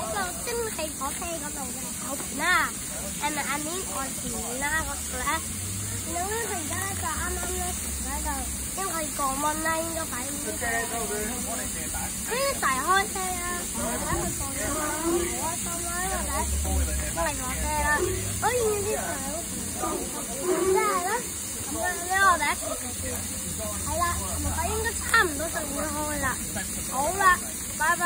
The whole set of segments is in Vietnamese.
喺度蒸汽火車嗰度嘅手片啦，誒咪阿 m 我前啦嗰度咧，見到佢而家咧就啱啱咧停喺度，因為佢降溫啦，應該擺呢啲。佢一齊開車啦，而家佢降咗啦，好開心啦，因為咧我嚟落車啦，我見啲相，真係啦，咁樣咧我哋一齊嘅，係啦，我應該差唔多就會開啦，好啦，拜拜。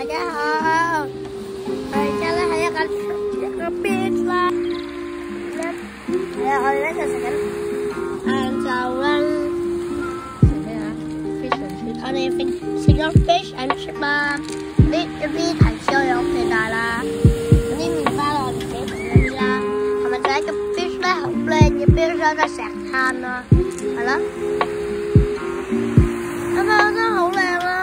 大家好，我而家咧喺一个一个 beach 啦，咧系啊，我哋咧就食紧晏昼啦，食咩啊？fish and chip，我哋食食咗 fish and chip 啦，呢一啲提子我哋屋企带啦，嗰啲面包我哋自己整嗰啲啦，同埋就系一个 fish 咧好靓嘅 fish 咧个石滩啦，系啦，咁啊真系好靓。